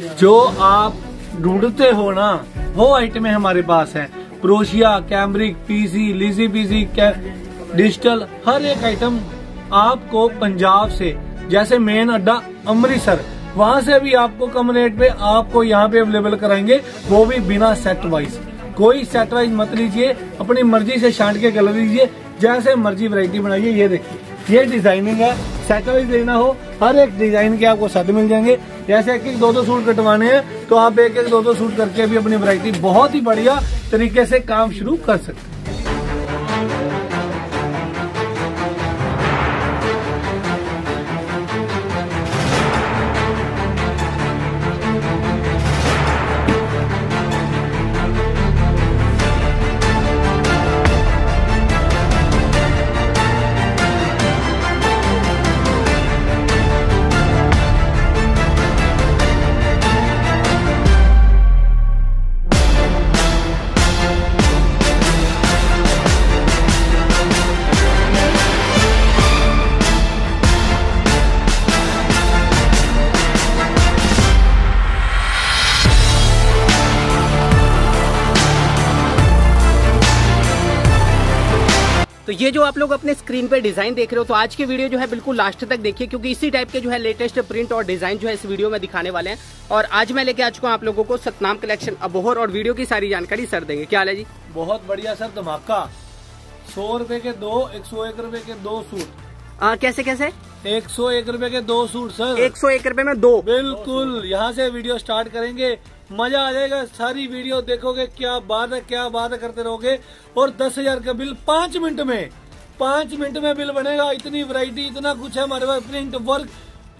जो आप ढूंढते हो ना, वो आइटमें हमारे पास है। प्रोशिया कैमरिक पीसी, लिजी पीसी डिजिटल, हर एक आइटम आपको पंजाब से, जैसे मेन अड्डा अमृतसर, वहाँ से भी आपको कम रेट पे आपको यहाँ पे अवेलेबल कराएँगे, वो भी बिना सेट वाइज कोई सेट वाइज मत लीजिए, अपनी मर्ज़ी से छांट के कलर लीजिए, जैसे मर्ज़ी वैरायटी बनाइए, ये देखिए। ये डिज़ाइनिंग है सेट वाइज लेना हो, हर एक डिज़ाइन के आपको सेट मिल जाएँगे। जैसे एक एक दो दो सूट कटवाने हैं तो आप एक एक दो दो सूट करके भी अपनी वैरायटी बहुत ही बढ़िया तरीके से काम शुरू कर सकते हैं। जो आप लोग अपने स्क्रीन पे डिज़ाइन देख रहे हो तो आज की वीडियो जो है बिल्कुल लास्ट तक देखिए क्योंकि इसी टाइप के जो है लेटेस्ट प्रिंट और डिज़ाइन जो है इस वीडियो में दिखाने वाले हैं। और आज मैं लेके आ चुका हूँ आप लोगों को सतनाम कलेक्शन अबोहर और वीडियो की सारी जानकारी सर देंगे। क्या हाल है जी? बहुत बढ़िया सर धमाका सौ रुपए के दो एक सौ एक रुपए के दो सूट। आ, कैसे कैसे? एक सौ एक रूपए के दो सूट सर। एक सौ एक रूपए में दो। बिल्कुल यहाँ से वीडियो स्टार्ट करेंगे। मज़ा आ जाएगा सारी वीडियो देखोगे क्या बात है क्या बात है करते रहोगे। और दस हज़ार का बिल पाँच मिनट में पाँच मिनट में बिल बनेगा। इतनी वैरायटी इतना कुछ है हमारे पास। प्रिंट वर्क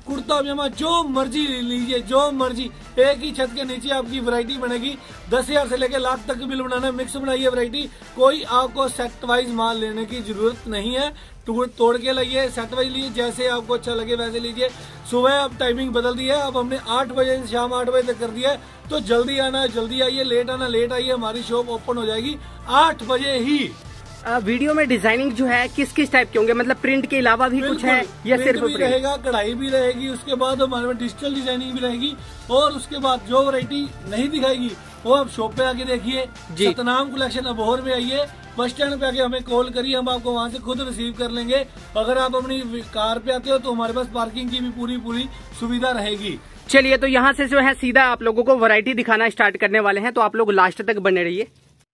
कुर्ता, पजामा, जो मर्ज़ी लीजिए, जो मर्ज़ी। एक ही छत के नीचे आपकी वैरायटी बनेगी। दस हज़ार से लेकर लाख तक बिल बनाना मिक्स बनाइए वैरायटी कोई आपको सेट वाइज माल लेने की ज़रूरत नहीं है। टूट तोड़ के लाइए सेट वाइज लीजिए, जैसे आपको अच्छा लगे वैसे लीजिए। सुबह अब टाइमिंग बदल दी है अब हमने आठ बजे से शाम आठ बजे तक कर दिया है। तो जल्दी आना, जल्दी आइए लेट आना लेट आइए, हमारी शॉप ओपन हो जाएगी। आठ बजे ही। आ, वीडियो में डिज़ाइनिंग जो है किस किस टाइप के होंगे? मतलब प्रिंट के अलावा भी कुछ है या सिर्फ़ भी रहेगा कढ़ाई भी रहेगी उसके बाद हमारे में डिजिटल डिज़ाइनिंग भी रहेगी और उसके बाद जो वैरायटी नहीं दिखाएगी वो आप शॉप पे आके देखिए। सतनाम कलेक्शन अबोहर में आइए बस स्टैंड पे आके हमें कॉल करिए हम आपको वहाँ से खुद रिसीव कर लेंगे। अगर आप अपनी कार पे आते हो तो हमारे पास पार्किंग की भी पूरी पूरी सुविधा रहेगी। चलिए तो यहाँ से जो है सीधा आप लोगों को वैरायटी दिखाना स्टार्ट करने वाले हैं तो आप लोग लास्ट तक बने रहिए।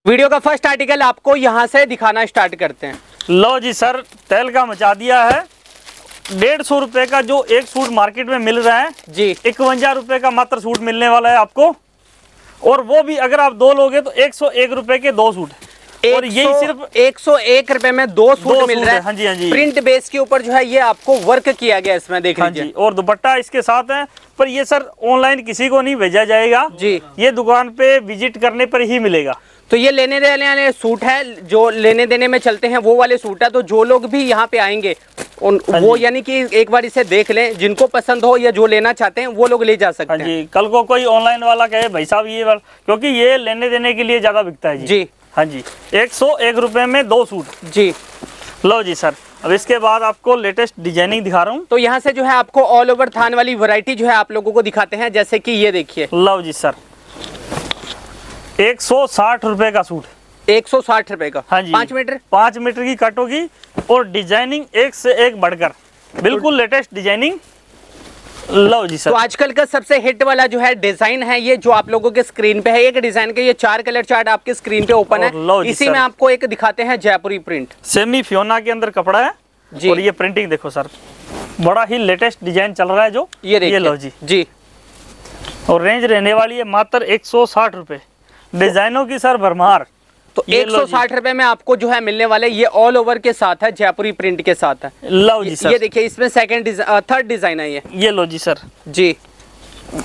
वीडियो का फ़र्स्ट आर्टिकल आपको यहाँ से दिखाना स्टार्ट करते हैं। लो जी सर तेल का मचा दिया है। डेढ़ सौ रुपए का जो एक सूट मार्केट में मिल रहा है जी। इकवंजा रुपए का मात्र सूट मिलने वाला है आपको। और वो भी अगर आप दो लोगे तो एक सौ एक रुपए के दो सूट। और यही सिर्फ़ एक सौ एक रुपए में दो सूट दो मिल रहा है। हाँ जी, हाँ जी। प्रिंट बेस के ऊपर जो है ये आपको वर्क किया गया इसमें देख हाँ जी और दुपट्टा इसके साथ है पर ये सर ऑनलाइन किसी को नहीं भेजा जाएगा। जी। ये दुकान पे विज़िट करने पर ही मिलेगा। तो ये लेने देने वाले सूट है जो लेने देने में चलते हैं वो वाले सूट है तो जो लोग भी यहाँ पे आएँगे उन हाँ वो यानी कि एक बार इसे देख लें जिनको पसंद हो या जो लेना चाहते हैं वो लोग ले जा हाँ सकते हैं जी कल को कोई ऑनलाइन वाला कहे भाई साहब ये वाला क्योंकि ये लेने देने के लिए ज़्यादा बिकता है जी। जी। हाँ जी एक सौ एक रुपए में दो सूट। जी। लो जी सर अब इसके बाद आपको लेटेस्ट डिज़ाइनिंग दिखा रहा हूँ। तो यहाँ से जो है आपको ऑल ओवर थान वाली वैरायटी जो है आप लोगों को दिखाते हैं जैसे कि ये देखिए। लो जी सर। एक सौ साठ रुपए का सूट। एक सौ साठ रुपए का? हाँ जी। पाँच मीटर? पाँच मीटर की कट होगी और डिज़ाइनिंग एक से एक बढ़कर। बिल्कुल लेटेस्ट डिज़ाइनिंग। लो जी सर। तो आजकल का सबसे हिट वाला जो है डिज़ाइन है ये जो आप लोगों के स्क्रीन पे है एक डिज़ाइन के ये चार कलर चार्ट आपके स्क्रीन पे ओपन है। इसी में आपको एक दिखाते हैं जयपुरी प्रिंट। सेमी फियोना के अंदर कपड़ा है जी। और ये प्रिंटिंग देखो सर। बड़ा ही लेटेस्ट डिज़ाइन चल रहा है जो। ये देखिए। लो जी। जी। और रेंज रहने वाली है मात्र एक सौ साठ रुपए। डिजाइनों की सर भरमार। तो एक सौ साठ रुपए में आपको जो है मिलने वाले ये ऑल ओवर के साथ है जयपुरी प्रिंट के साथ है। लो जी सर। ये देखिए इसमें सेकंड थर्ड डिज़ाइन है ये। ये लो जी सर। जी।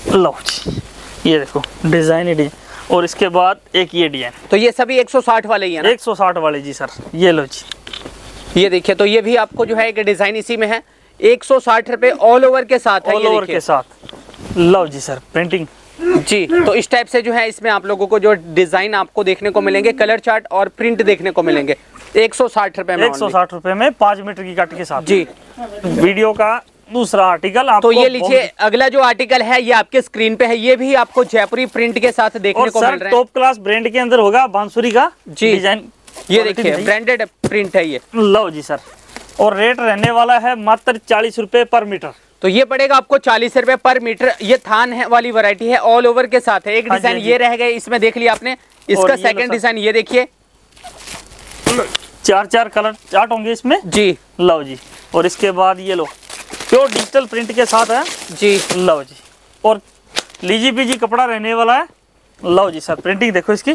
लो जी। ये देखो डिज़ाइन ही डिज़ाइन और इसके बाद एक ये डिज़ाइन तो ये सभी 160 वाले ही है ना? 160 वाले जी सर। ये लो जी। ये देखिए तो ये भी आपको जो है एक डिज़ाइन इसी में है। एक सौ साठ रुपए ऑल ओवर के साथ है ऑल ओवर के साथ। लो जी सर। प्रिंटिंग जी तो इस टाइप से जो है इसमें आप लोगों को जो डिज़ाइन आपको देखने को मिलेंगे कलर चार्ट और प्रिंट देखने को मिलेंगे। एक सौ साठ रुपए में एक सौ साठ रुपए में पाँच मीटर की कट के साथ। जी। वीडियो का दूसरा आर्टिकल आपको तो ये लीजिए अगला जो आर्टिकल है ये आपके स्क्रीन पे है ये भी आपको जयपुरी प्रिंट के साथ देखने को मिल रहा है। टॉप क्लास ब्रांड के अंदर होगा बांसुरी का जी। डिज़ाइन ये देखिए ब्रांडेड प्रिंट है ये। लो जी सर और रेट रहने वाला है मात्र चालीस रूपए पर मीटर। तो ये पड़ेगा आपको चालीस रुपए पर मीटर। ये थान है वाली वैरायटी है ऑल ओवर के साथ है। एक हाँ डिज़ाइन हाँ ये रह गए इसमें देख लिया आपने। इसका सेकंड डिज़ाइन ये देखिए। चार चार कलर चार्ट होंगे इसमें? जी। लो जी। और इसके बाद ये लो प्योर डिजिटल प्रिंट के साथ है। जी। लो जी। और लीजी पीजी कपड़ा रहने वाला है। लो जी सर प्रिंटिंग देखो इसकी।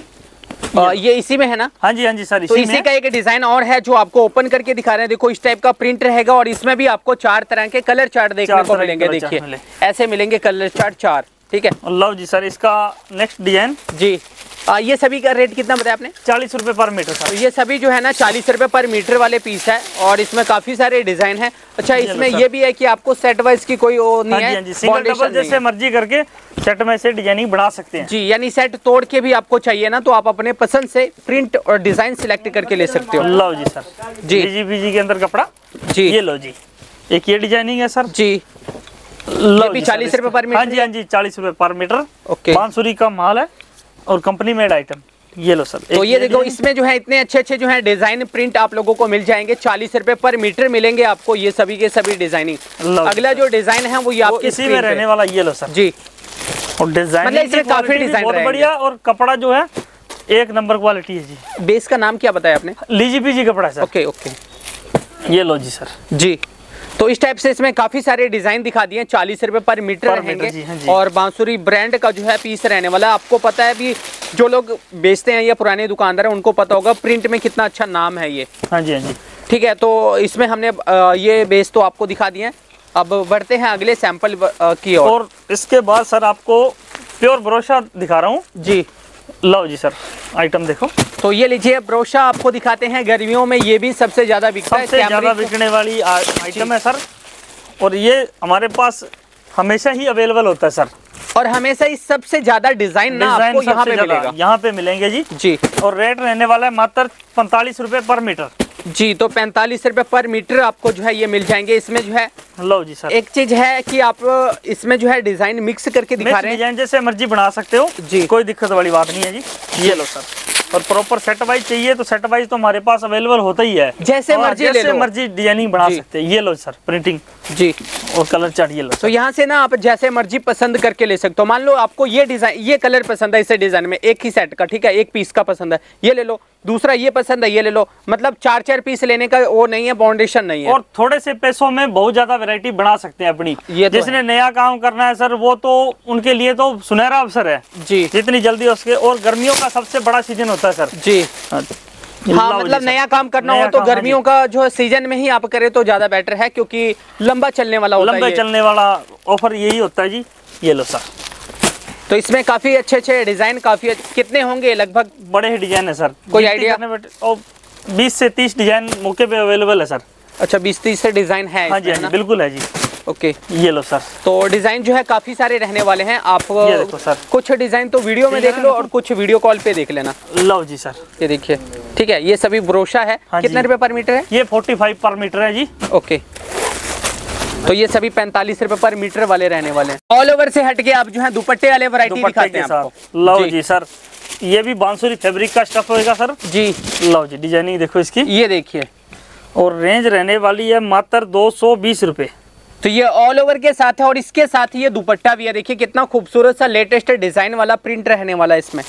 आ, ये इसी में है ना? हाँ जी हाँ जी सर इसी, तो इसी इसी का एक डिज़ाइन और है जो आपको ओपन करके दिखा रहे हैं। देखो इस टाइप का प्रिंट रहेगा और इसमें भी आपको चार तरह के कलर चार्ट देखने को मिलेंगे देखिए। ऐसे मिलेंगे कलर चार्ट चार। ठीक है। और लो जी सर इसका नेक्स्ट डिज़ाइन जी। आ, ये सभी का रेट कितना बताया आपने? चालीस रुपए पर मीटर सर। ये सभी जो है ना चालीस रुपए पर मीटर वाले पीस है और इसमें काफ़ी सारे डिज़ाइन है। अच्छा इसमें। ये भी है कि आपको सेट वाइज की कोई वो हाँ नहीं है हाँ सिंगल डबल जैसे मर्ज़ी करके सेट में से डिज़ाइनिंग बना सकते हैं। जी यानी सेट तोड़ के भी आपको चाहिए ना तो आप अपने पसंद से प्रिंट और डिज़ाइन सिलेक्ट करके ले सकते हो। लो जी सर। जी। जी के अंदर कपड़ा? जी। ये लो जी। एक ये डिज़ाइनिंग है सर। जी। ये भी जी सर, 40 इसका- रुपए पर मीटर हाँ जी हाँ। जी चालीस रुपए पर मीटर ओके बांसुरी का माल है और कंपनी मेड आइटम ये लो सर तो ये देखो इसमें जो है इतने अच्छे अच्छे जो है डिज़ाइन प्रिंट आप लोगों को मिल जाएँगे। चालीस रुपए पर मीटर मिलेंगे आपको ये सभी के सभी डिज़ाइनिंग अगला जो डिज़ाइन है वो ये आपके इसी में रहने वाला ये लो सर जी। और डिज़ाइन मतलब इसमें काफ़ी डिज़ाइन बहुत बढ़िया और कपड़ा जो है एक नंबर क्वालिटी है जी। बेस का नाम क्या बताया आपने? लीजी पीजी कपड़ा सर ओके ओके ये लो जी सर जी। तो इस टाइप से इसमें काफ़ी सारे डिज़ाइन दिखा दिए चालीस रुपए पर मीटर रहेंगे। जी, हाँ जी। और बांसुरी ब्रांड का जो है पीस रहने वाला। आपको पता है भी जो लोग बेचते हैं या पुराने दुकानदार हैं उनको पता होगा प्रिंट में कितना अच्छा नाम है ये। हाँ जी हाँ जी। ठीक है तो इसमें हमने ये बेस तो आपको दिखा दिए। अब बढ़ते हैं अगले सैंपल की ओर। और इसके बाद सर आपको प्योर भरोसा दिखा रहा हूँ। जी। लो जी सर आइटम देखो। तो ये लीजिए ब्रोशा आपको दिखाते हैं गर्मियों में ये भी सबसे ज़्यादा बिकता है ज़्यादा बिकने वाली आइटम है सर। और ये हमारे पास हमेशा ही अवेलेबल होता है सर। और हमेशा इस सबसे ज़्यादा डिज़ाइन ना आपको यहाँ पे मिलेगा। यहाँ पे मिलेंगे जी। जी। और रेट रहने वाला है मात्र पैंतालीस रूपए पर मीटर। जी तो पैंतालीस रूपए पर मीटर आपको जो है ये मिल जाएँगे। इसमें जो है लो जी सर। एक चीज़ है कि आप इसमें जो है डिज़ाइन मिक्स करके दिखा रहे हैं। डिज़ाइन जैसे मर्ज़ी बना सकते हो। जी। कोई दिक्कत वाली बात नहीं है जी। ये लो सर। और प्रॉपर सेट वाइज चाहिए तो सेट वाइज तो हमारे पास अवेलेबल होता ही है। जैसे मर्ज़ी जैसे मर्ज़ी डिज़ाइनिंग बना सकते हैं। ये लो सर प्रिंटिंग जी। और कलर चार्ट ये लो तो यहाँ से ना आप जैसे मर्ज़ी पसंद करके ले सकते हो। मान लो आपको ये डिज़ाइन ये कलर पसंद है इसे डिज़ाइन में। एक ही सेट का ठीक है? एक पीस का पसंद है। ये ले लो। दूसरा ये पसंद है ये ले लो। मतलब चार चार पीस लेने का वो नहीं है बाउंडेशन नहीं है। और थोड़े से पैसों में बहुत ज़्यादा वैरायटी बना सकते हैं अपनी। ये तो जिसने नया काम करना है सर वो तो उनके लिए तो सुनहरा अवसर है। जी। जितनी जल्दी हो सके और गर्मियों का सबसे बड़ा सीज़न होता है सर। जी। हाँ हाँ मतलब नया काम करना हो तो हाँ गर्मियों का जो सीज़न में ही आप करें तो ज़्यादा बेटर है क्योंकि लंबा चलने वाला है चलने वाला ऑफ़र यही होता है जी। ये लो सर। तो इसमें काफ़ी अच्छे अच्छे डिज़ाइन काफ़ी कितने होंगे? लगभग बड़े ही डिज़ाइन है सर। कोई और बीस से तीस डिज़ाइन मौके पे अवेलेबल है सर। अच्छा बीस तीस से डिज़ाइन है हाँ जी हाँ बिल्कुल है जी। ओके। ये लो सर। तो डिज़ाइन जो है काफ़ी सारे रहने वाले हैं। आप ये देखो सर। कुछ डिज़ाइन तो वीडियो में देख लो और कुछ वीडियो कॉल पे देख लेना। लो जी सर। ये देखिए। ठीक है ये सभी ब्रोशा है। हाँ कितने। रुपए पर मीटर है? ये 45 पर मीटर है जी। ओके। तो ये सभी पैंतालीस रुपए पर मीटर वाले रहने वाले हैं। ऑल ओवर से हटके आप जो है दुपट्टे वाले वैरायटी दिखाते हैं आपको। लो जी। सर। ये भी बांसुरी फैब्रिक का स्टफ़ होएगा सर? जी। लो जी डिज़ाइनिंग देखो इसकी। ये देखिए। और रेंज रहने वाली है मात्र दो सौ बीस रुपए। तो ये ऑल ओवर के साथ है और इसके साथ ही ये दुपट्टा भी है। देखिए कितना खूबसूरत सा लेटेस्ट डिज़ाइन वाला प्रिंट रहने वाला है इसमें।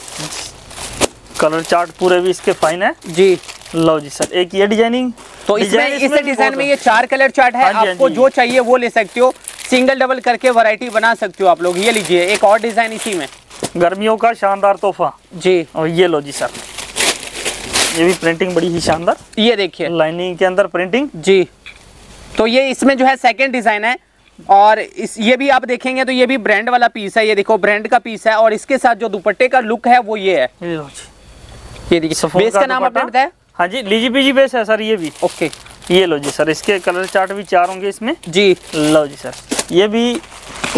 कलर चार्ट पूरे भी इसके फाइन है। जी। लो जी सर एक ये डिज़ाइनिंग तो इसमें इस डिज़ाइन में ये चार कलर चार्ट है हाँ हाँ आपको जी। चाहिए वो ले सकते हो। सिंगल डबल करके वैरायटी बना सकते हो आप लोग। ये लीजिए एक और डिज़ाइन इसी में। गर्मियों का शानदार तोहफा। जी। और ये लो जी सर। ये भी प्रिंटिंग बड़ी ही शानदार। ये देखिए। लाइनिंग के अंदर प्रिंटिंग जी। तो ये इसमें जो है सेकंड डिज़ाइन है। और इस ये भी आप देखेंगे तो ये भी ब्रांड वाला पीस है। ये देखो ब्रांड का पीस है। और इसके साथ जो दुपट्टे का लुक है वो ये है। ये देखिए बेस का नाम आपने बताया हाँ जी लीजी पीजी बेस है सर ये भी। ओके। ये लो जी सर इसके कलर चार्ट भी चार होंगे इसमें। जी। लो जी सर ये भी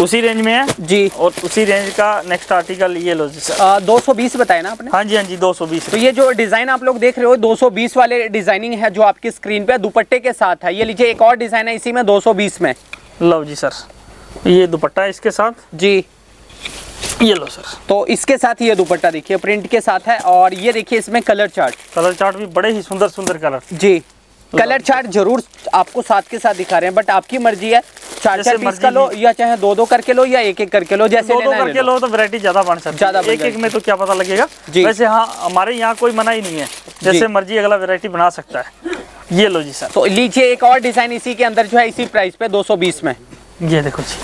उसी रेंज में है। जी। और उसी रेंज का नेक्स्ट आर्टिकल ये लो जी सर। दो सौ बीस बताया ना आपने? हाँ जी हाँ जी दो सौ बीस। तो ये जो डिज़ाइन आप लोग देख रहे हो 220 वाले डिज़ाइनिंग है जो आपकी स्क्रीन पे दुपट्टे के साथ है। ये लीजिए एक और डिज़ाइन है इसी में 220 में। लो जी सर ये दुपट्टा है इसके साथ। जी। ये लो सर। तो इसके साथ ये दुपट्टा देखिए प्रिंट के साथ है और ये देखिए इसमें कलर चार्ट। कलर चार्ट भी बड़े ही सुंदर सुंदर कलर। जी कलर चार्ट ज़रूर आपको साथ के साथ दिखा रहे हैं बट आपकी मर्ज़ी है। चार चार पीस का लो या चाहे दो दो करके लो या एक एक करके लो जैसे दो दो करके लो। तो वैरायटी ज़्यादा बन सकती ज़्यादा है एक एक में तो क्या पता लगेगा। वैसे हाँ हमारे यहाँ कोई मना ही नहीं है। जैसे मर्ज़ी अगला वैरायटी बना सकता है। ये लो जी सर। तो लीजिए एक और डिज़ाइन इसी के अंदर जो है इसी प्राइस पे 220 में। ये देखो जी।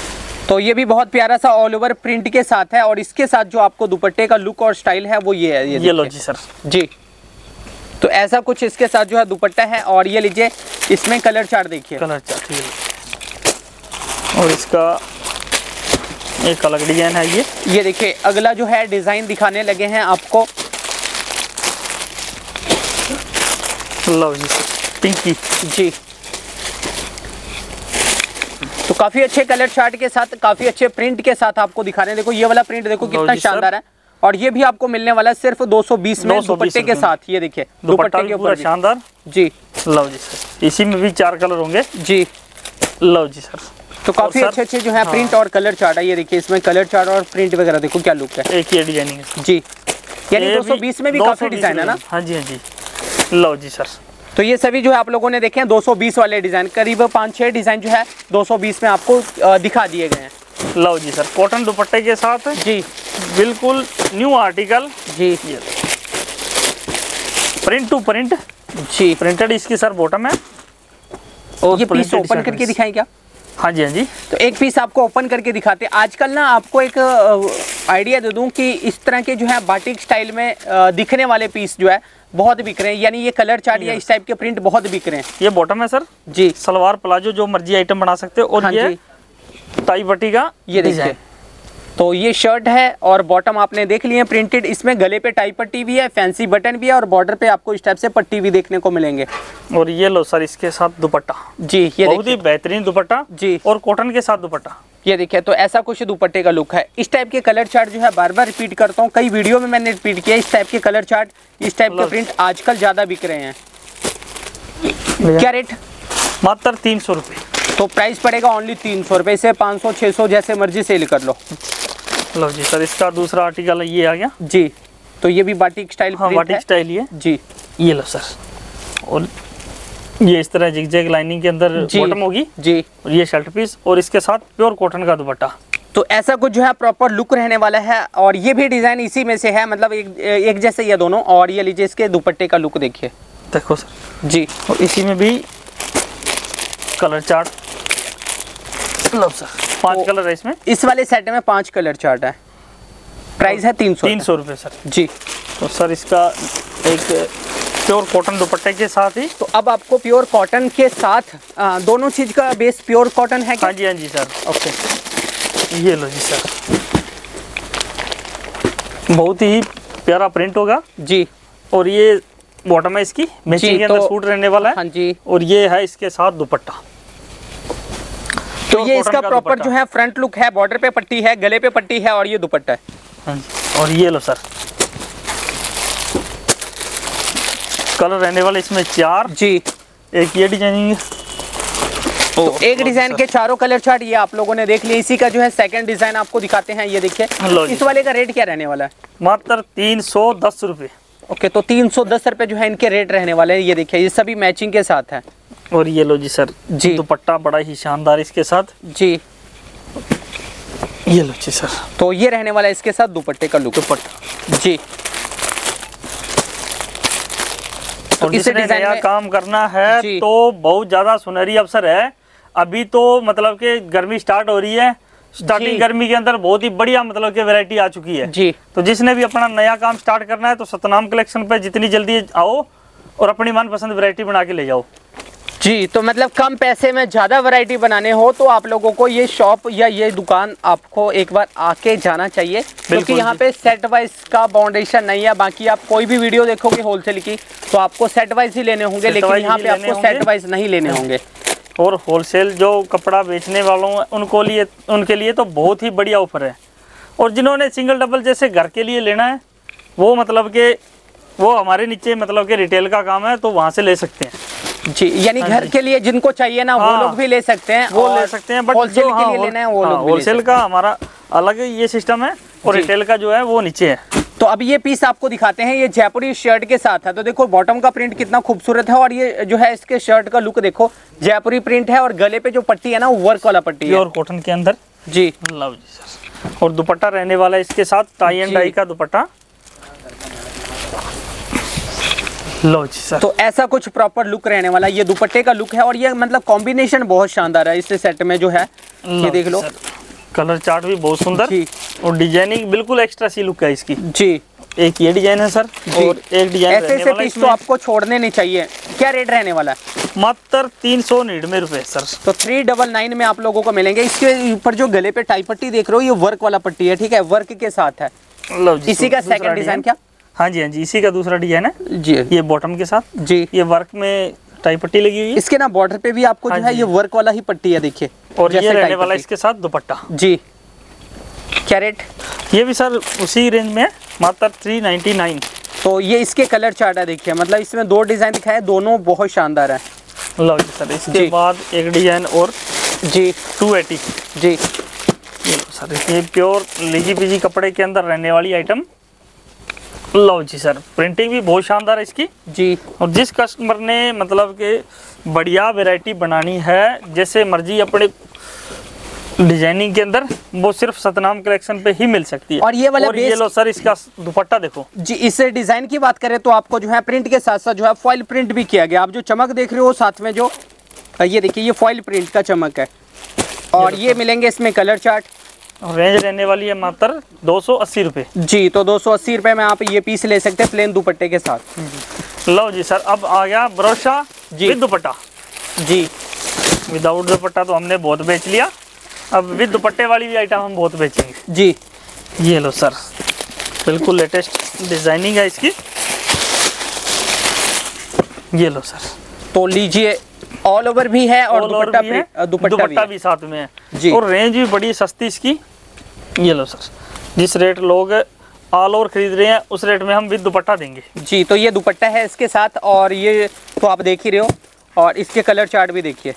तो ये भी बहुत प्यारा सा ऑल ओवर प्रिंट के साथ है और इसके साथ जो आपको दुपट्टे का लुक और स्टाइल है वो ये है ये, ये लो जी सर। जी। तो ऐसा कुछ इसके साथ जो है दुपट्टा है और ये लीजिए इसमें कलर चार्ट देखिए। कलर चार्ट और इसका एक अलग डिज़ाइन है ये। ये देखिए अगला जो है डिज़ाइन दिखाने लगे हैं आपको। लो जी पिंकी जी। काफ़ी अच्छे कलर चार्ट के साथ काफ़ी अच्छे प्रिंट के साथ आपको दिखा रहे हैं। देखो ये वाला प्रिंट देखो कितना शानदार है। और ये भी आपको मिलने वाला है सिर्फ़ 220 में 220 दुपट्टे के। साथ ये देखिए दुपट्टा के ऊपर शानदार। जी। लो जी सर इसी में भी चार कलर होंगे। जी। लो जी सर तो काफ़ी अच्छे अच्छे जो है हाँ। प्रिंट और कलर चार्ट है ये देखिए इसमें कलर चार्ट और प्रिंट वगैरह देखो क्या लुक है। एक ही। डिज़ाइनिंग जी। यानी ये 220 में भी काफ़ी डिज़ाइन है ना? हाँ जी हाँ जी। लो जी सर तो ये सभी जो है आप लोगों ने देखे हैं 220 वाले डिज़ाइन करीब पाँच छह डिज़ाइन जो है 220 में आपको दिखा दिए गए हैं। लो जी सर कॉटन दुपट्टे के साथ? जी। बिल्कुल न्यू आर्टिकल जी। प्रिंट टू प्रिंट जी। प्रिंटेड इसकी सर बॉटम है। ये पीस ओपन करके। दिखाएँ क्या? हाँ जी हाँ जी। तो एक पीस आपको ओपन करके दिखाते हैं। आजकल ना आपको एक आइडिया दे दूँ कि इस तरह के जो है बाटिक स्टाइल में दिखने वाले पीस जो है बहुत बिक रहे हैं। यानी ये कलर चार्ट या इस टाइप के प्रिंट बहुत बिक रहे हैं। ये बॉटम है सर? जी। सलवार प्लाजो जो मर्ज़ी आइटम बना सकते हो। और हाँ ये टाई पट्टी का ये देखिए। तो ये शर्ट है और बॉटम आपने देख लिए प्रिंटेड इसमें गले पे टाई पट्टी भी है फैंसी बटन भी है और बॉर्डर पे आपको इस टाइप से पट्टी भी देखने को मिलेंगे। और ये लो सर इसके साथ दुपट्टा। जी ये बहुत ही बेहतरीन दुपट्टा जी। और कॉटन के साथ दुपट्टा। ये देखिए तो ऐसा कुछ दुपट्टे का लुक है। इस टाइप के कलर चार्ट जो है बार बार रिपीट करता हूँ। कई वीडियो में मैंने रिपीट किया इस टाइप के कलर चार्ट इस टाइप के प्रिंट आजकल ज़्यादा बिक रहे हैं। क्या रेट मात्र तीन सौ रुपये तो प्राइस पड़ेगा ओनली तीन सौ रुपये से पाँच सौ छः सौ जैसे मर्ज़ी सेल कर लो। लो जी सर इसका दूसरा आर्टिकल ये आ गया। जी तो ये भी बाटिक स्टाइल हाँ है। स्टाइल ये जी। ये लो सर। और ये इस तरह जिग लाइनिंग के अंदर बॉटम होगी। जी। और ये शर्ट पीस और इसके साथ प्योर कॉटन का दुपट्टा। तो ऐसा कुछ जो है प्रॉपर लुक रहने वाला है और ये भी डिज़ाइन इसी में से है मतलब एक एक जैसे ये दोनों और ये लीजिए इसके दुपट्टे का लुक देखिए। देखो सर। जी। और इसी में भी कलर चार्ट लो सर पाँच तो- कलर है इसमें। इस वाले सेट में पाँच कलर चार्ट है। प्राइस है तीन सौ तीन सौ रुपये सर जी। तो सर इसका एक प्योर कॉटन दुपट्टे के साथ ही। तो अब आपको प्योर कॉटन के साथ आ, दोनों चीज़ का बेस प्योर कॉटन है क्या? हाँ जी हाँ जी सर ओके ये लो जी सर बहुत ही प्यारा प्रिंट होगा। जी। और ये बॉटम है इसकी मैचिंग के अंदर तो- सूट रहने वाला है। हाँ जी। और ये है इसके साथ दुपट्टा। तो ये इसका प्रॉपर जो है फ्रंट लुक है बॉर्डर पे पट्टी है गले पे पट्टी है और ये दुपट्टा है। हाँ और ये लो सर कलर रहने वाले इसमें चार। जी। एक ये डिज़ाइनिंग तो एक डिज़ाइन के चारों कलर चार्ट ये आप लोगों ने देख लिया इसी का जो है सेकंड डिज़ाइन आपको दिखाते हैं ये देखिए। इस वाले का रेट क्या रहने वाला है? मात्र तीन सौ दस रुपये ओके तो तीन सौ दस रुपये जो है इनके रेट रहने वाले हैं ये देखिए ये सभी मैचिंग के साथ है। और ये लो जी सर जी। दुपट्टा बड़ा ही शानदार इसके साथ। जी। ये लो जी सर। तो ये रहने वाला है इसके साथ दुपट्टे का लुक दुपट्टा। जी। और इस डिज़ाइन नया में- काम करना है तो बहुत ज़्यादा सुनहरी अवसर है। अभी तो मतलब के गर्मी स्टार्ट हो रही है। स्टार्टिंग गर्मी के अंदर बहुत ही बढ़िया मतलब कि वैरायटी आ चुकी है। जी। तो जिसने भी अपना नया काम स्टार्ट करना है तो सतनाम कलेक्शन पे जितनी जल्दी आओ और अपनी मनपसंद वैरायटी बना के ले जाओ। जी तो मतलब कम पैसे में ज़्यादा वैरायटी बनाने हो तो आप लोगों को ये शॉप या ये दुकान आपको एक बार आके जाना चाहिए क्योंकि यहाँ। पे सेट वाइज का बाउंडेशन नहीं है बाकी आप कोई भी वीडियो देखोगे होलसेल की तो आपको सेट वाइज ही लेने होंगे लेकिन यहाँ पे आपको। सेट वाइज नहीं लेने होंगे और होलसेल जो कपड़ा बेचने वालों हैं, उनको लिए उनके लिए तो बहुत ही बढ़िया ऑफ़र है और जिन्होंने सिंगल डबल जैसे घर के लिए लेना है वो मतलब के वो हमारे नीचे मतलब के रिटेल का काम है तो वहाँ से ले सकते हैं जी यानी हाँ घर के लिए जिनको चाहिए ना वो हाँ। लोग भी ले सकते हैं वो ले सकते हैं बट होलसेल के लिए लेना है वो लोग होलसेल का हमारा अलग ये सिस्टम है और रिटेल का जो है वो नीचे है। तो अब ये पीस आपको दिखाते हैं ये जयपुरी शर्ट के साथ है। तो देखो बॉटम का प्रिंट कितना खूबसूरत है और ये जो है इसके शर्ट का लुक देखो जयपुरी प्रिंट है और गले पे जो पट्टी है ना वो वर्क वाला पट्टी है। और कॉटन के अंदर। जी। लव जी सर और दुपट्टा रहने वाला है इसके साथ टाई एंड। डाई का दुपट्टा। लो जी सर तो ऐसा कुछ प्रॉपर लुक रहने वाला है। ये दुपट्टे का लुक है और ये मतलब कॉम्बिनेशन बहुत शानदार है इस सेट में जो है ये देख लो। कलर चार्ट भी बहुत सुंदर और डिज़ाइनिंग बिल्कुल एक्स्ट्रा सी लुक है इसकी। जी। एक ये डिज़ाइन है सर और एक डिज़ाइन ऐसे ऐसे पीस तो आपको छोड़ने नहीं चाहिए। क्या रेट रहने वाला है? मात्र तीन सौ निन्यानवे रुपए सर तो थ्री डबल नाइन में आप लोगों को मिलेंगे। इसके ऊपर जो गले पे टाई पट्टी देख रहे हो ये वर्क वाला पट्टी है ठीक है? वर्क के साथ है। लो जी इसी का सेकंड डिज़ाइन क्या? हाँ जी हाँ जी इसी का दूसरा डिज़ाइन है। जी ये बॉटम के साथ। जी। ये वर्क में टाई पट्टी लगी हुई है। इसके ना बॉर्डर पे भी आपको हाँ जो है ये वर्क वाला ही पट्टी है देखिए। और ये रहने वाला इसके साथ दुपट्टा। जी। क्या रेट ये भी सर उसी रेंज में है मात्र थ्री नाइन्टी नाइन तो ये इसके कलर चार्ट है देखिए। मतलब इसमें दो डिज़ाइन दिखाए दोनों बहुत शानदार है। लो जी सर इसके जी। बाद एक डिज़ाइन और जी। टू एटी जी। सर ये प्योर लीजी पीजी कपड़े के अंदर रहने वाली आइटम लो जी सर प्रिंटिंग भी बहुत शानदार है इसकी। जी। और जिस कस्टमर ने मतलब कि बढ़िया वैरायटी बनानी है जैसे मर्ज़ी अपने डिज़ाइनिंग के अंदर वो सिर्फ़ सतनाम कलेक्शन पे ही मिल सकती है। और ये वाला और ये लो सर इसका दुपट्टा देखो। जी इस डिज़ाइन की बात करें तो आपको जो है प्रिंट के साथ साथ जो है फॉइल प्रिंट भी किया गया। आप जो चमक देख रहे हो साथ में जो ये देखिए ये फॉइल प्रिंट का चमक है। और ये, ये मिलेंगे इसमें कलर चार्ट रेंज रहने वाली है मात्र दो सौ अस्सी रुपये जी तो दो सौ अस्सी रुपये में आप ये पीस ले सकते हैं प्लेन दुपट्टे के साथ। लो जी सर अब आ गया ब्रोशा जी। With dupatta. जी। विदाउट दुपट्टा तो हमने बहुत बेच लिया। अब विद दुपट्टे वाली भी आइटम हम बहुत बेचेंगे। जी। ये लो सर बिल्कुल लेटेस्ट डिज़ाइनिंग है इसकी। ये लो सर। तो लीजिए ऑल ओवर भी है और दुपट्टा भी है, प्रिंट- दुपट्टा भी दुपट्टा भी साथ में है। जी। और रेंज भी बड़ी सस्ती इसकी। ये लो सर। जिस रेट लोग ऑल ओवर खरीद रहे हैं उस रेट में हम विद दुपट्टा देंगे। जी तो ये दुपट्टा है इसके साथ और ये तो आप देख ही रहे हो और इसके कलर चार्ट भी देखिए।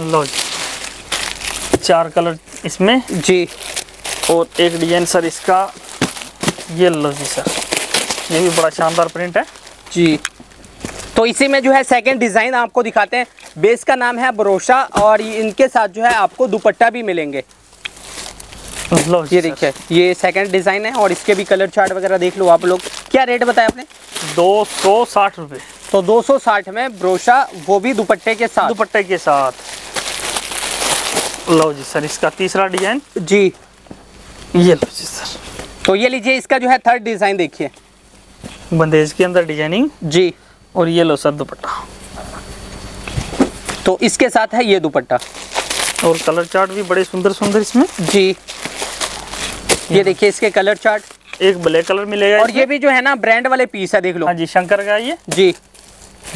लो जी। चार कलर इसमें। जी। और एक डिज़ाइन सर इसका। ये लो जी सर। ये भी बड़ा शानदार प्रिंट है। जी। तो इसी में जो है सेकंड डिज़ाइन आपको दिखाते हैं। बेस का नाम है बरोशा और इनके साथ जो है आपको दुपट्टा भी मिलेंगे। ये देखिए ये सेकंड डिज़ाइन है और इसके भी कलर चार्ट वगैरह देख लो आप लोग। क्या रेट बताया आपने? दो सौ साठ रुपये तो 260 में ब्रोशा वो भी दुपट्टे के साथ। दुपट्टे के साथ। लो जी सर इसका तीसरा डिज़ाइन जी। ये लो जी सर। तो ये लीजिए इसका जो है थर्ड डिज़ाइन देखिए। बंदेज के अंदर डिज़ाइनिंग जी। और ये लो सर दुपट्टा। तो इसके साथ है ये दुपट्टा। और कलर चार्ट भी बड़े सुंदर सुंदर इसमें। जी। ये देखिए इसके कलर चार्ट। एक ब्लैक कलर मिलेगा और ये भी जो है ना ब्रांड वाले पीस है देख लो। हाँ जी शंकर का ये। जी।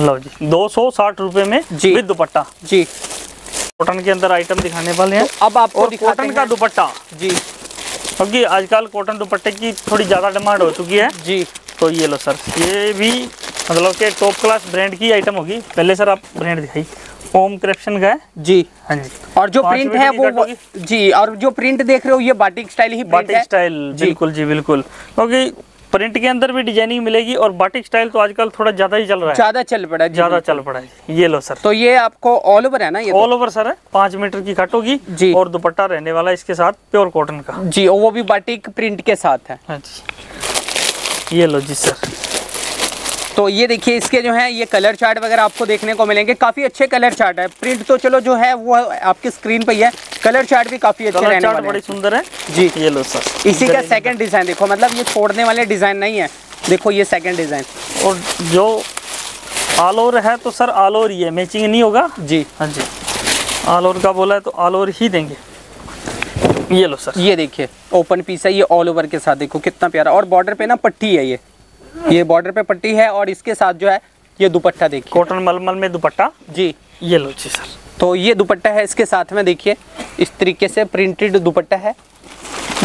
लो जी दो सौ साठ रुपये में जी। With dupatta. जी। कॉटन के अंदर आइटम दिखाने वाले हैं। तो अब आपको और कॉटन का दुपट्टा। जी। क्योंकि आजकल कॉटन दुपट्टे की थोड़ी ज़्यादा डिमांड हो चुकी है। जी। तो ये लो सर ये भी मतलब कि टॉप क्लास ब्रांड की आइटम होगी। पहले सर आप ब्रांड दिखाई ओम करप्शन का है? जी। हाँ जी। और जो प्रिंट है वो जी और जो प्रिंट देख रहे हो ये बाटिक स्टाइल ही बाटिक स्टाइल बिल्कुल जी बिल्कुल। क्योंकि प्रिंट के अंदर भी डिज़ाइनिंग मिलेगी और बाटिक स्टाइल तो आजकल थोड़ा ज़्यादा ही चल रहा है। ज़्यादा चल पड़ा है ज़्यादा चल पड़ा है। ये लो सर। तो ये आपको ऑल ओवर है ना ये तो? ऑल ओवर सर है। पाँच मीटर की कट होगी जी। और दुपट्टा रहने वाला है इसके साथ प्योर कॉटन का। जी और वो भी बाटिक प्रिंट के साथ है। हाँ जी। ये लो जी सर। तो ये देखिए इसके जो है ये कलर चार्ट वगैरह आपको देखने को मिलेंगे। काफ़ी अच्छे कलर चार्ट है। प्रिंट तो चलो जो है वो आपकी स्क्रीन पर ही है। कलर चार्ट भी काफ़ी अच्छे रहने चार्ट वाले बड़ी सुंदर है। जी। ये लो सर इसी का सेकंड डिज़ाइन देखो मतलब ये छोड़ने वाले डिज़ाइन नहीं है। देखो ये सेकंड डिज़ाइन और जो ऑल ओवर है तो सर ऑल ओवर ही है। मैचिंग नहीं होगा? जी। हाँ जी। ऑल ओवर का बोला है तो ऑल ओवर ही देंगे। ये लो सर ये देखिए ओपन पीस है ये ऑल ओवर के साथ देखो कितना प्यारा। और बॉर्डर पे ना पट्टी है ये। ये बॉर्डर पे पट्टी है और इसके साथ जो है ये दुपट्टा देखिए। कॉटन मलमल में दुपट्टा? जी। ये लो जी सर। तो ये दुपट्टा है इसके साथ में देखिए इस तरीके से प्रिंटेड दुपट्टा है।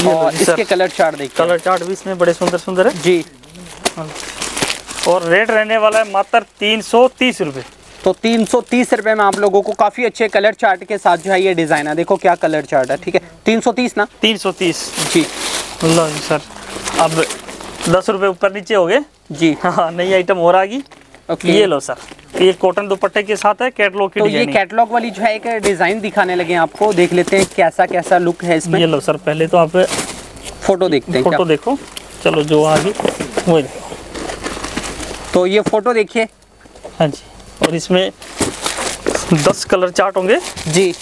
और इसके कलर चार्ट देखिए। कलर चार्ट भी इसमें बड़े सुंदर सुंदर है? जी। और रेट रहने वाला है मात्र तीन सौ तीस रुपये तो तीन सौ तीस में आप लोगों को काफ़ी अच्छे कलर चार्ट के साथ जो है ये डिज़ाइन है। देखो क्या कलर चार्ट है ठीक है? तीन सौ तीस ना? तीन सौ तीस। जी। लो जी सर। अब दस रुपए ऊपर नीचे हो गए? जी। हाँ नई आइटम और आ गई। ये लो सर। ये कॉटन दुपट्टे के साथ है कैटलॉग की तो ये कैटलॉग वाली जो है एक डिज़ाइन दिखाने लगे हैं आपको। देख लेते हैं कैसा कैसा लुक है इसमें। ये लो सर पहले तो आप फ़ोटो देखते हैं फ़ोटो देखो। चलो जो आ गई वही देखो। तो ये फ़ोटो देखिए। हाँ जी। और इसमें दस कलर चार्ट होंगे। जी।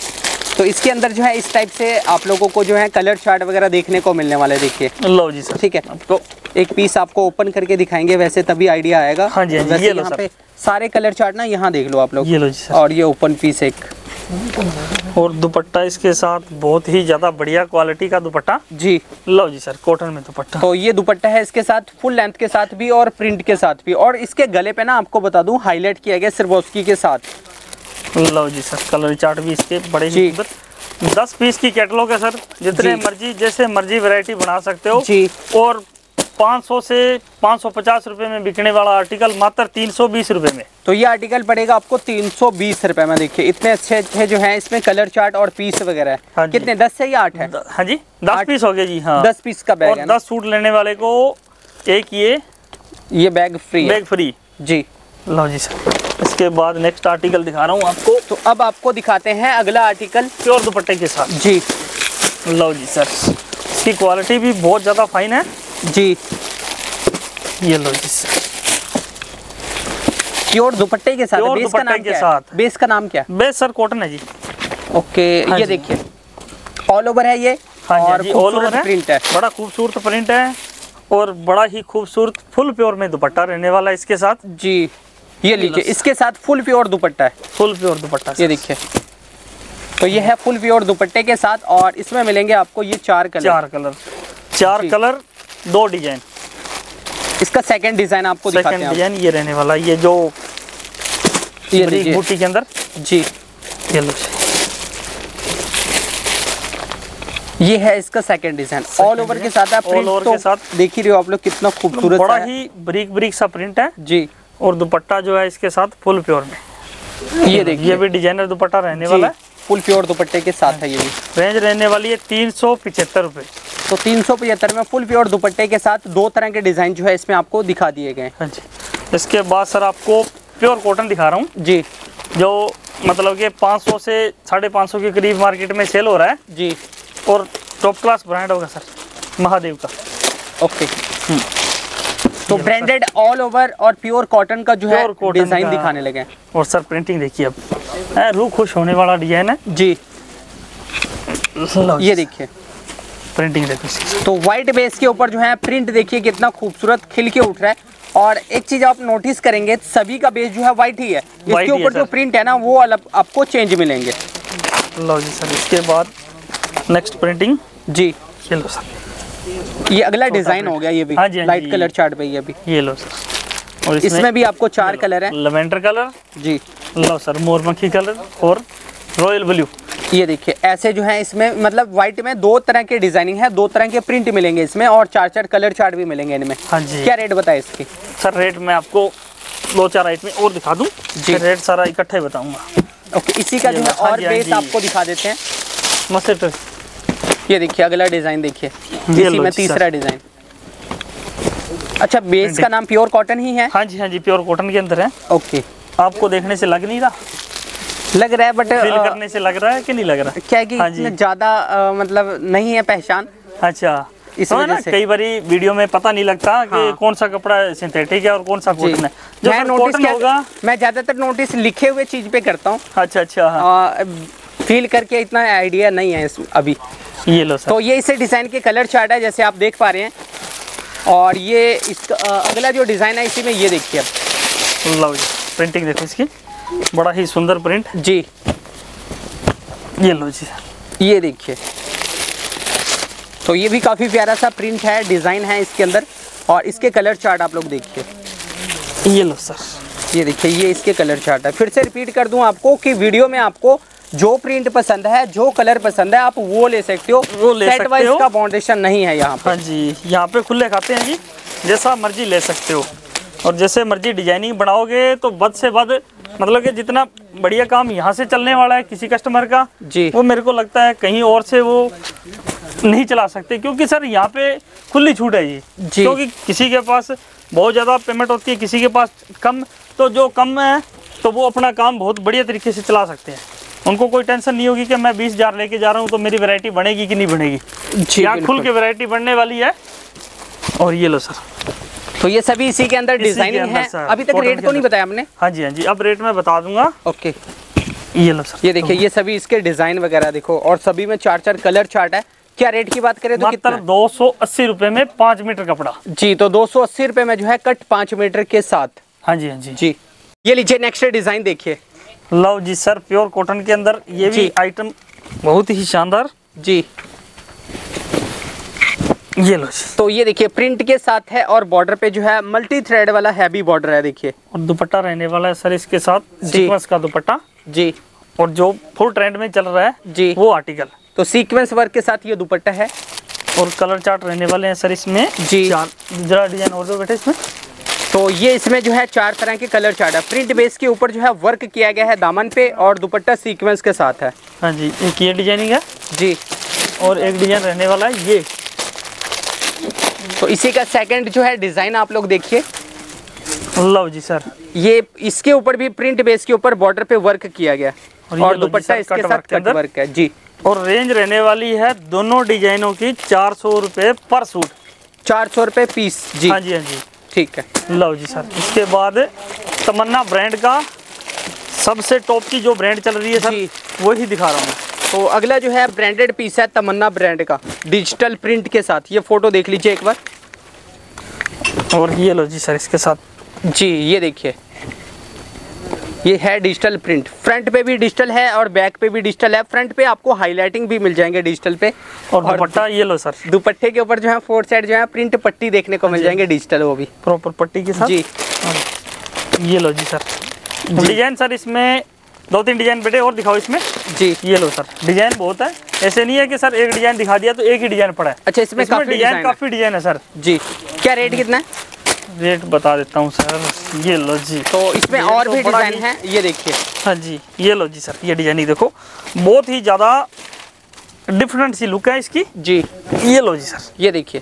तो इसके अंदर जो है इस टाइप से आप लोगों को जो है कलर चार्ट वगैरह देखने को मिलने वाले देखिए। लो जी सर। ठीक है तो एक पीस आपको ओपन करके दिखाएँगे वैसे तभी आइडिया आएगा। हाँ जी, हाँ जी, वैसे ये लो सर। सारे कलर चार्ट ना यहाँ देख लो आप लोग। ये लो जी सर। और ये ओपन पीस एक। और दुपट्टा इसके साथ बहुत ही ज़्यादा बढ़िया क्वालिटी का दुपट्टा? जी। लो जी सर कॉटन में दुपट्टा। तो ये दुपट्टा है इसके साथ फुल लेंथ के साथ भी और प्रिंट के साथ भी। और इसके गले पे ना आपको बता दूँ हाईलाइट किया गया सिर्बोस्की के साथ। लो जी सर कलर चार्ट भी इसके बड़े ही दस पीस की कैटलॉग है सर जितने मर्ज़ी जैसे मर्ज़ी वैरायटी बना सकते हो। जी। और 500 से 550 रुपए में बिकने वाला आर्टिकल मात्र 320 रुपए में। तो ये आर्टिकल पड़ेगा आपको तीन सौ बीस रुपए में देखिए इतने अच्छे अच्छे जो हैं इसमें कलर चार्ट और पीस वगैरह हाँ। कितने दस से या आठ है? द- हाँ जी दस पीस हो गए जी हाँ। दस पीस का बैग और दस सूट लेने वाले को एक ये ये बैग फ्री बैग फ्री जी। लो जी सर। इसके बाद नेक्स्ट आर्टिकल दिखा रहा हूँ आपको। तो अब आपको दिखाते हैं अगला आर्टिकल प्योर दुपट्टे के साथ। जी। लो जी सर इसकी क्वालिटी भी बहुत ज़्यादा फाइन है। जी। ये लो जी सर प्योर दुपट्टे के साथ। बेस का नाम के क्या साथ। बेस का नाम क्या बेस सर कॉटन है जी। ओके हाँ ये देखिए। ऑल ओवर है ये। हाँ हाँ और ऑल ओवर है। प्रिंट है। बड़ा खूबसूरत प्रिंट है और बड़ा ही खूबसूरत फुल प्योर में दुपट्टा रहने वाला है इसके साथ। जी। ये लीजिए इसके साथ फुल प्योर दुपट्टा है। फुल प्योर दुपट्टा ये देखिए। तो ये है फुल प्योर दुपट्टे के साथ और इसमें मिलेंगे आपको ये चार कलर। चार कलर। चार कलर दो डिज़ाइन। इसका सेकंड डिज़ाइन आपको दिखाते सेकंड डिज़ाइन ये रहने वाला ये जो ये बूटी के अंदर। जी। ये लो। ये है इसका सेकंड डिज़ाइन ऑल ओवर के साथ है All प्रिंट तो के साथ। देख ही रहे हो आप लोग कितना खूबसूरत बड़ा है। ही बरीक बरीक सा प्रिंट है। जी। और दुपट्टा जो है इसके साथ फुल प्योर में। ये ये देखिए भी डिज़ाइनर दुपट्टा रहने वाला है। फुल प्योर दुपट्टे के साथ है ये भी। रेंज रहने वाली है तीन सौ पिछहत्तर रुपये तो तीन सौ पचहत्तर में फुल प्योर दुपट्टे के साथ दो तरह के डिज़ाइन जो है इसमें आपको दिखा दिए गए हाँ। जी। इसके बाद सर आपको प्योर कॉटन दिखा रहा हूँ। जी। जो मतलब कि 500 से साढ़े पाँच सौ के करीब मार्केट में सेल हो रहा है। जी। और टॉप क्लास ब्रांड होगा सर महादेव का। ओके। तो ब्रांडेड ऑल ओवर और प्योर कॉटन का जो है डिज़ाइन दिखाने लगे और सर प्रिंटिंग देखिए अब। रूह खुश होने वाला डिज़ाइन है। जी। ये देखिए। प्रिंटिंग देखो। तो व्हाइट बेस के ऊपर जो है प्रिंट देखिए कितना खूबसूरत खिल के उठ रहा है। और एक चीज़ आप नोटिस करेंगे सभी का बेस जो है व्हाइट ही है। इसके ऊपर जो प्रिंट है ना वो अलग आपको चेंज मिलेंगे। लो जी सर इसके बाद नेक्स्ट प्रिंटिंग जी। ये लो सर। ये अगला डिज़ाइन हो गया ये भी हाँ जी, लाइट कलर चार्ट पे ये भी। ये लो सर। और इसमें इसमें भी आपको चार कलर है। लेवेंडर कलर जी। लो सर मोरमक्खी कलर और रॉयल ब्लू ये देखिए ऐसे जो है इसमें मतलब व्हाइट में दो तरह के डिज़ाइनिंग है दो तरह के प्रिंट मिलेंगे इसमें और चार चार कलर चार्ट भी मिलेंगे इनमें। हाँ जी। क्या रेट बताए इसकी? सर रेट मैं आपको दो चार आइटम और दिखा दूँ? जी। रेट सारा इकट्ठा बताऊँगा। ओके इसी का जो है हाँ और जी, हाँ बेस आपको दिखा देते हैं। मस्टर्ड ये देखिए अगला डिज़ाइन देखिए। इसी में तीसरा डिज़ाइन। अच्छा बेस का नाम प्योर कॉटन ही है? हाँ जी हाँ जी प्योर कॉटन के अंदर है। ओके आपको देखने से लग नहीं रहा? लग रहा है बट फील करने से लग रहा है कि नहीं लग रहा? क्या है कि हाँ ज़्यादा मतलब नहीं है पहचान? अच्छा। इस तो ना से। कई बार वीडियो में पता नहीं लगता हाँ। कि। कौन सा कपड़ा सिंथेटिक है और कौन सा कॉटन है। जो मैं नोटिस होगा मैं ज़्यादातर नोटिस लिखे हुए चीज़ पे करता हूँ। अच्छा अच्छा हाँ। फील करके इतना आइडिया नहीं है अभी। ये लो सर। तो ये इसे डिज़ाइन के कलर चार्ट है जैसे आप देख पा रहे हैं। और ये इसका अगला जो डिज़ाइन है इसी में ये देखिए आप। लो जी प्रिंटिंग देखो इसकी। बड़ा ही सुंदर प्रिंट जी। ये लो जी। सर ये देखिए। तो ये भी काफ़ी प्यारा सा प्रिंट है डिज़ाइन है इसके अंदर। और इसके कलर चार्ट आप लोग देखिए। ये लो सर। ये देखिए ये इसके कलर चार्ट है। फिर से रिपीट कर दूँ आपको कि वीडियो में आपको जो प्रिंट पसंद है जो कलर पसंद है आप वो ले सकते हो। वो ले सेट सकते हो। का फाउंडेशन नहीं है यहाँ पे। हाँ जी यहाँ पे खुले खाते हैं जी जैसा मर्ज़ी ले सकते हो। और जैसे मर्ज़ी डिज़ाइनिंग बनाओगे तो बद से बद मतलब कि जितना बढ़िया काम यहाँ से चलने वाला है किसी कस्टमर का जी। वो मेरे को लगता है कहीं और से वो नहीं चला सकते क्योंकि सर यहाँ पे खुली छूट है ये जी। क्योंकि किसी के पास बहुत ज़्यादा पेमेंट होती है किसी के पास कम तो जो कम है तो वो अपना काम बहुत बढ़िया तरीके से चला सकते हैं। उनको कोई टेंशन नहीं होगी कि मैं बीस हज़ार लेके जा रहा हूँ तो मेरी वैरायटी बनेगी कि नहीं बनेगी। यहाँ खुल। के वैरायटी बनने वाली है। और ये लो सर। तो ये सभी इसी के अंदर डिज़ाइनिंग है? अभी तक रेट तो नहीं बताया हमने? हाँ जी हाँ जी अब रेट मैं बता दूँगा। ओके। ये लो सर। ये देखिए ये सभी इसके डिज़ाइन वगैरह देखो और सभी में चार चार कलर चार्ट है। क्या रेट की बात करें तो कितना? दो सौ अस्सी रुपये में पाँच मीटर कपड़ा। जी तो दो सौ अस्सी रुपए में जो है कट पाँच मीटर के साथ। हाँ जी हाँ जी। जी। ये लीजिए नेक्स्ट डिज़ाइन देखिए। लव जी सर प्योर कॉटन के अंदर ये भी आइटम बहुत ही शानदार। जी। ये लो जी। तो ये देखिए प्रिंट के साथ है और बॉर्डर पे जो है मल्टी थ्रेड वाला हैवी बॉर्डर है देखिए। और दुपट्टा रहने वाला है सर इसके साथ जी। सीक्वेंस का दुपट्टा। जी। और जो फुल ट्रेंड में चल रहा है जी। वो आर्टिकल तो सीक्वेंस वर्क के साथ ये दुपट्टा है। और कलर चार्ट रहने वाले हैं सर इसमें। जी। जरा डिज़ाइन और दो बेटे इसमें। तो ये इसमें जो है चार तरह के कलर चार्ट है। प्रिंट बेस के ऊपर जो है वर्क किया गया है दामन पे और दुपट्टा सीक्वेंस के साथ है। हाँ जी एक ये डिज़ाइनिंग है जी। और एक डिज़ाइन रहने वाला है ये। तो इसी का सेकंड जो है डिज़ाइन आप लोग देखिए। लव जी सर। ये इसके ऊपर भी प्रिंट बेस के ऊपर बॉर्डर पे वर्क किया गया और और दुपट्टा इसके साथ वर्क कट वर्क है जी। और रेंज रहने वाली है दोनों डिजाइनों की चार सौ रुपये पर सूट चार सौ रुपये पीस जी। हाँ जी हाँ जी। ठीक है। लो जी सर इसके बाद तमन्ना ब्रांड का सबसे टॉप की जो ब्रांड चल रही है सर वही दिखा रहा हूँ तो अगला जो है ब्रांडेड पीस है तमन्ना ब्रांड का डिजिटल प्रिंट के साथ। ये फ़ोटो देख लीजिए एक बार। और ये लो जी सर इसके साथ। जी ये देखिए। ये है डिजिटल प्रिंट फ्रंट पे भी डिजिटल है और बैक पे भी डिजिटल है। फ्रंट पे आपको हाईलाइटिंग भी मिल जाएँगे डिजिटल पे। और दुपट्टा ये लो सर दुपट्टे के ऊपर जो है फोर साइड जो है प्रिंट पट्टी देखने को मिल जाएँगे डिजिटल वो भी। प्रॉपर पट्टी के साथ? जी। ये लो जी सर डिज़ाइन सर इसमें दो तीन डिज़ाइन बेटे और दिखाओ इसमें। जी। ये लो सर डिज़ाइन बहुत है। ऐसे नहीं है कि सर एक डिज़ाइन दिखा दिया तो एक ही डिज़ाइन पड़ा है। अच्छा इसमें काफ़ी डिज़ाइन है। काफ़ी डिज़ाइन है सर जी। क्या रेट कितना है? रेट बता देता हूँ सर ये लो जी। तो इसमें और तो भी डिज़ाइन है ये देखिए। हाँ जी ये लो जी सर ये डिज़ाइनिंग देखो। बहुत ही ज़्यादा डिफरेंट सी लुक है इसकी। जी। ये लो जी सर ये देखिए।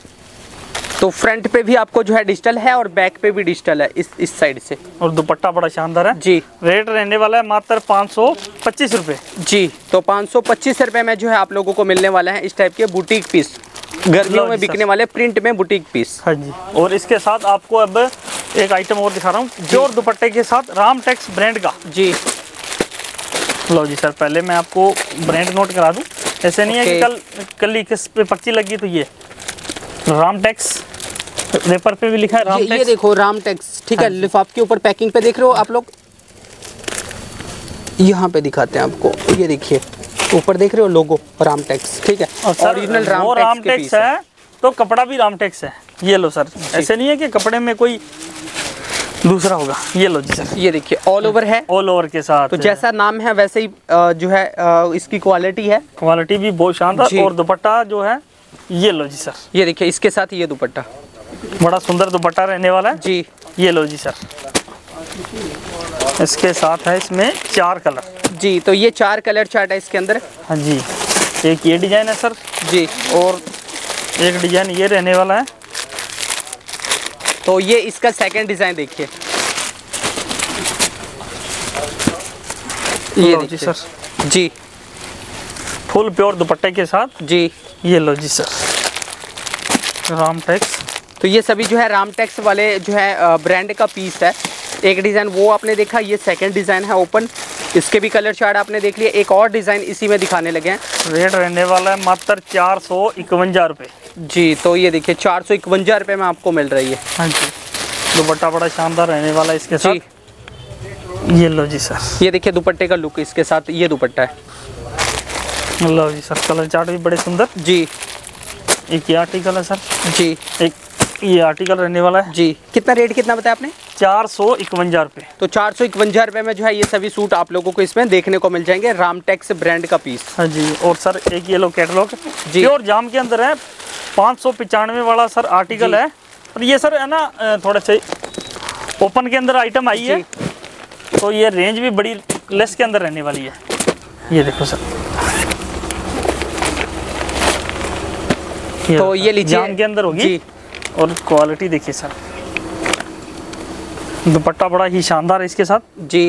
तो फ्रंट पे भी आपको जो है डिजिटल है और बैक पे भी डिजिटल है इस इस साइड से। और दुपट्टा बड़ा शानदार है। जी। रेट रहने वाला है मात्र पाँच सौ पच्चीस रुपये। जी तो पाँच सौ पच्चीस रुपये में जो है आप लोगों को मिलने वाला है इस टाइप के बुटीक पीस गर्मियों में बिकने वाले प्रिंट में बुटीक पीस हाँ जी। और इसके साथ आपको अब एक आइटम और दिखा रहा हूँ प्योर दुपट्टे के साथ राम टेक्स ब्रांड का। जी। लो जी सर पहले मैं आपको ब्रांड नोट करा दूँ। ऐसे नहीं है कि कल कल ही किस पे पर्ची लगी तो ये राम टैक्स पेपर पे भी लिखा है राम ये, ये देखो राम टेक्स ठीक है हाँ। लिफाफ के ऊपर पैकिंग पे देख रहे हो आप लोग? यहाँ पे दिखाते हैं आपको ये देखिए। ऊपर देख रहे हो लोगो राम टैक्स ठीक है? और सर ओरिजिनल राम वो टैक्स राम टैक्स है। तो कपड़ा भी राम टैक्स है। ये लो सर ऐसे नहीं है कि कपड़े में कोई दूसरा होगा। ये लो जी सर। ये देखिए ऑल ओवर है। ऑल ओवर के साथ तो जैसा नाम है वैसे ही जो है इसकी क्वालिटी है। क्वालिटी भी बहुत शानदार। और दुपट्टा जो है ये लो जी सर। ये देखिए इसके साथ ये दुपट्टा। बड़ा सुंदर दुपट्टा रहने वाला है। जी। ये लो जी सर। इसके साथ है इसमें चार कलर। जी तो ये चार कलर चार्ट है इसके अंदर। हाँ जी एक ये डिज़ाइन है सर। जी। और एक डिज़ाइन ये रहने वाला है। तो ये इसका सेकंड डिज़ाइन देखिए। ये लो जी देखिए। सर। जी। फुल प्योर दुपट्टे के साथ। जी। ये लो जी सर। राम टैक्स तो ये सभी जो है राम टैक्स वाले जो है ब्रांड का पीस है। एक डिज़ाइन वो आपने देखा ये सेकंड डिज़ाइन है ओपन इसके भी कलर चार्ट आपने देख लिया एक और डिज़ाइन इसी में दिखाने लगे हैं। रेट रहने वाला है मात्र चार सौ इकवंजा रुपये जी तो ये देखिए चार सौ इकवंजा रुपये में आपको मिल रही है। हाँ जी। दुपट्टा बड़ा शानदार रहने वाला है इसके जी। साथ। ये लो जी सर। ये देखिए दुपट्टे का लुक इसके साथ ये दुपट्टा है। लो जी सर कलर चार्ट भी बड़े सुंदर। जी। एक ये आर्टिकल है सर। जी। एक ये आर्टिकल रहने वाला है। जी। कितना रेट कितना बताया आपने? चार सौ इकवंजा रुपये तो चार सौ इकवंजा रुपये में जो है ये सभी सूट आप लोगों को इसमें देखने को मिल जाएँगे रामटेक्स ब्रांड का पीस। हाँ जी और सर एक ये लो कैटलॉग जी। और जाम के अंदर है पाँच सौ पचानवे वाला सर आर्टिकल है। और ये सर है ना थोड़ा से ओपन के अंदर आइटम आई है। तो ये रेंज भी बड़ी लेस के अंदर रहने वाली है। ये देखो सर। तो ये लीजिए। जाम के अंदर होगी। और क्वालिटी देखिए सर। दुपट्टा बड़ा ही शानदार है इसके साथ। जी।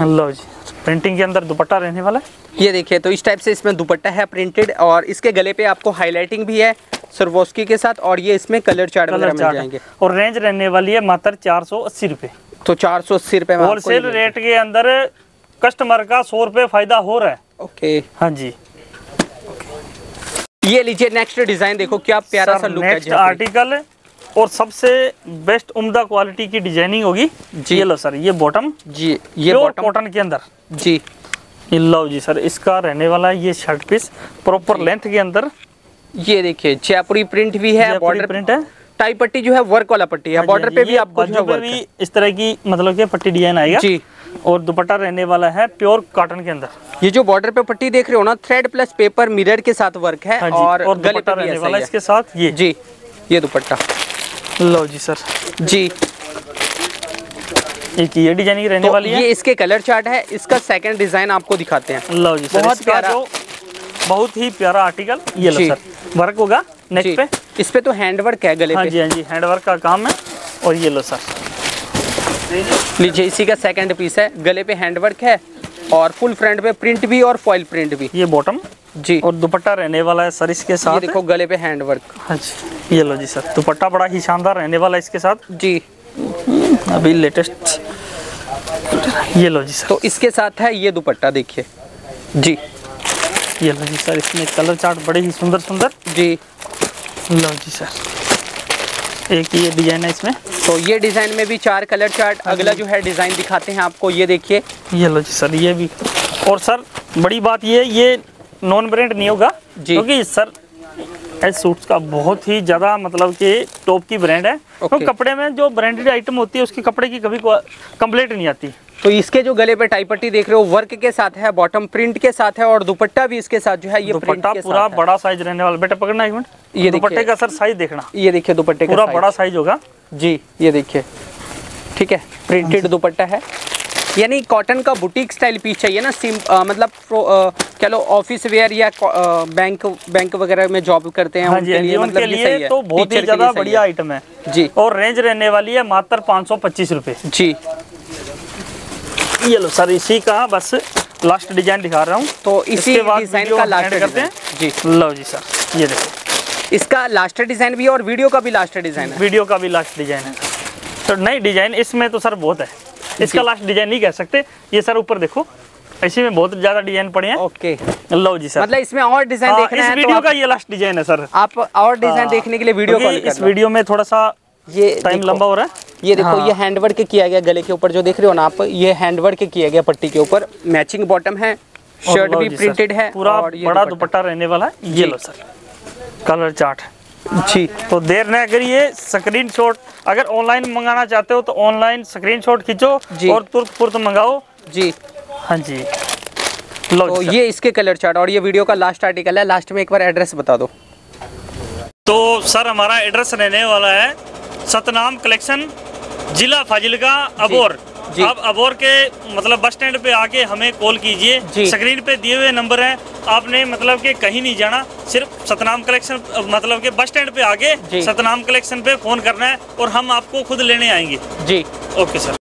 लो जी प्रिंटिंग के अंदर दुपट्टा रहने वाला है। ये देखिए तो इस टाइप से इसमें दुपट्टा है प्रिंटेड और इसके गले पे आपको हाईलाइटिंग भी है सरवोस्की के साथ और ये इसमें कलर चार्ट कलर चार्ट जाएँगे। और रेंज रहने वाली है मात्र चार सौ अस्सी रुपये तो चार सौ अस्सी रुपये होलसेल रेट के अंदर कस्टमर का सौ रुपये फ़ायदा हो रहा है। ओके। हाँ जी। ये लीजिए नेक्स्ट डिज़ाइन देखो क्या प्यारा सा लुक है नेक्स्ट आर्टिकल और सबसे बेस्ट उम्दा क्वालिटी की डिज़ाइनिंग होगी जी। ये लो सर ये बॉटम जी ये कॉटन के अंदर? जी। ये लो जी सर इसका रहने वाला है ये शर्ट पीस प्रॉपर लेंथ के अंदर? ये देखिए जयपुरी प्रिंट भी है बॉर्डर प्रिंट है। टाई पट्टी जो है वर्क वाला पट्टी है। हाँ बॉर्डर हाँ पे भी आपको जो है भी इस तरह की मतलब कि पट्टी डिज़ाइन आएगा। जी। और दुपट्टा रहने वाला है प्योर कॉटन के अंदर। ये जो बॉर्डर पे पट्टी देख रहे हो ना थ्रेड प्लस पेपर मिरर के साथ वर्क है हाँ और, और दुपट्टा रहने वाला इसके साथ ये। जी ये दुपट्टा। लो जी सर। जी। एक ये डिज़ाइनिंग रहने तो वाली है। ये इसके कलर चार्ट है इसका सेकंड डिज़ाइन आपको दिखाते हैं। लो जी सर। बहुत प्यारा। बहुत ही प्यारा आर्टिकल ये लो सर। वर्क होगा नेक पे। इस पे तो हैंड वर्क है गले हाँ पे। जी हाँ जी हैंडवर्क का काम है। और ये लो सर। लीजिए इसी का सेकंड पीस है। गले पे हैंड वर्क है। और फुल फ्रंट पे प्रिंट भी और फॉइल प्रिंट भी। ये बॉटम जी। और दुपट्टा रहने वाला है सर इसके ये साथ? देखो गले पे हैंड वर्क जी ये लो जी सर। दुपट्टा बड़ा ही शानदार रहने वाला है इसके साथ? जी। अभी लेटेस्ट ये लो जी सर। तो इसके साथ है ये दुपट्टा देखिए। जी। ये लो जी सर इसमें कलर चार्ट बड़े ही सुंदर सुंदर जी। लो जी सर। एक ये डिज़ाइन है इसमें। तो ये डिज़ाइन में भी चार कलर चार्ट अगला जो है डिज़ाइन दिखाते हैं आपको ये देखिए। ये लो जी सर ये भी। और सर बड़ी बात ये ये नॉन ब्रांड नहीं होगा जी। क्योंकि सर एस सूट्स का बहुत ही ज़्यादा मतलब कि टॉप की ब्रांड है। तो कपड़े में जो ब्रांडेड आइटम होती है उसके कपड़े की कभी कंप्लेट नहीं आती। तो इसके जो गले पे टाई पट्टी देख रहे हो वर्क के साथ है बॉटम प्रिंट के साथ है और दुपट्टा भी इसके साथ जो है ये दुपट्टा पूरा बड़ा साइज़ रहने वाला। बेटा पकड़ना एक मिनट। ये दुपट्टे का सर साइज़ देखना। ये देखिए दुपट्टे पूरा बड़ा साइज़ होगा। जी ये देखिए। ठीक है प्रिंटेड दुपट्टा है। यानी कॉटन का बुटीक स्टाइल पीस चाहिए ना सिम मतलब कह लो ऑफ़िस वेयर या अ, बैंक बैंक वगैरह में जॉब करते हैं हाँ जी हाँ मतलब उनके ये लिए है। तो बहुत ही ज़्यादा बढ़िया आइटम है। जी। और रेंज रहने वाली है मात्र पाँच सौ पच्चीस रुपये जी। ये लो सर इसी का बस लास्ट डिज़ाइन दिखा रहा हूँ। तो इसी डिज़ाइन का लास्ट करते हैं। जी। लो जी सर ये देखो। इसका लास्ट डिज़ाइन भी है और वीडियो का भी लास्ट डिज़ाइन है। वीडियो का भी लास्ट डिज़ाइन है। तो नहीं डिज़ाइन इसमें तो सर बहुत है। इसका लास्ट डिज़ाइन नहीं कह सकते। ये सर ऊपर देखो इसी में बहुत ज़्यादा डिज़ाइन पड़े हैं। ओके लो जी सर मतलब इसमें और डिज़ाइन हाँ, देखना इस है तो वीडियो आप, का ये लास्ट डिज़ाइन है सर आप और डिज़ाइन हाँ, देखने के लिए वीडियो कॉल इस वीडियो में थोड़ा सा ये टाइम लंबा हो रहा है। ये देखो हाँ। ये हैंडवर्क किया गया गले के ऊपर जो देख रहे हो ना आप ये हैंडवर्क किया गया पट्टी के ऊपर। मैचिंग बॉटम है शर्ट भी प्रिंटेड है पूरा बड़ा दुपट्टा। रहने वाला है। ये लो सर कलर चार्ट जी। तो देर न करिए स्क्रीन शॉट अगर ऑनलाइन मंगाना चाहते हो तो ऑनलाइन स्क्रीन शॉट खींचो। और तुरंत तुरंत मंगाओ। जी। हाँ जी। लो तो ये इसके कलर चार्ट और ये वीडियो का लास्ट आर्टिकल है लास्ट में एक बार एड्रेस बता दो। तो सर हमारा एड्रेस रहने वाला है सतनाम कलेक्शन जिला फाजिलका अबोर। आप अबोर के मतलब बस स्टैंड पे आके हमें कॉल कीजिए। स्क्रीन पे दिए हुए नंबर हैं। आपने मतलब के कहीं नहीं जाना सिर्फ़ सतनाम कलेक्शन मतलब के बस स्टैंड पे आके सतनाम कलेक्शन पे फ़ोन करना है और हम आपको खुद लेने आएँगे। जी। Okay sir.